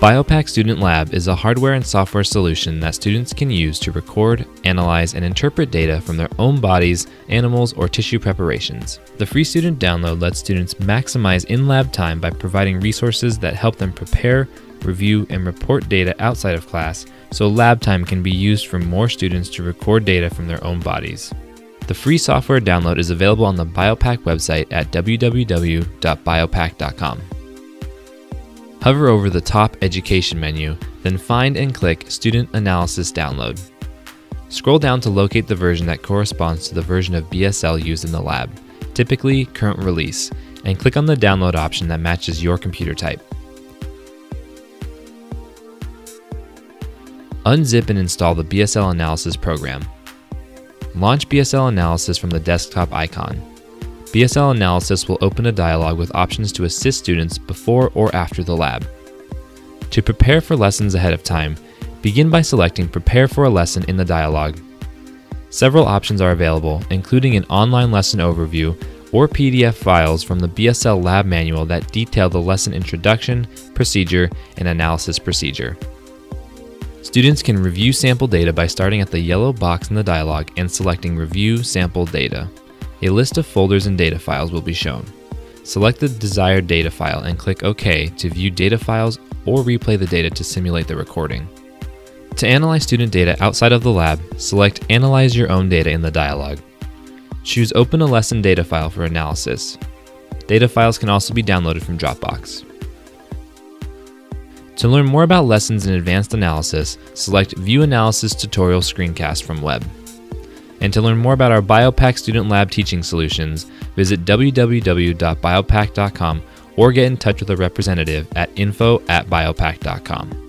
Biopac Student Lab is a hardware and software solution that students can use to record, analyze, and interpret data from their own bodies, animals, or tissue preparations. The free student download lets students maximize in lab time by providing resources that help them prepare, review, and report data outside of class so lab time can be used for more students to record data from their own bodies. The free software download is available on the Biopac website at www.biopac.com. Hover over the top Education menu, then find and click Student Analysis Download. Scroll down to locate the version that corresponds to the version of BSL used in the lab, typically current release, and click on the download option that matches your computer type. Unzip and install the BSL Analysis program. Launch BSL Analysis from the desktop icon. BSL Analysis will open a dialog with options to assist students before or after the lab. To prepare for lessons ahead of time, begin by selecting Prepare for a Lesson in the dialog. Several options are available, including an online lesson overview or PDF files from the BSL Lab Manual that detail the lesson introduction, procedure, and analysis procedure. Students can review sample data by starting at the yellow box in the dialog and selecting Review Sample Data a list of folders and data files will be shown. Select the desired data file and click OK to view data files or replay the data to simulate the recording. To analyze student data outside of the lab, select Analyze Your Own Data in the dialog. Choose Open a Lesson data file for analysis. Data files can also be downloaded from Dropbox. To learn more about lessons in advanced analysis, select View Analysis Tutorial Screencast from Web. And to learn more about our Biopac Student Lab teaching solutions, visit www.biopac.com or get in touch with a representative at info at biopac.com.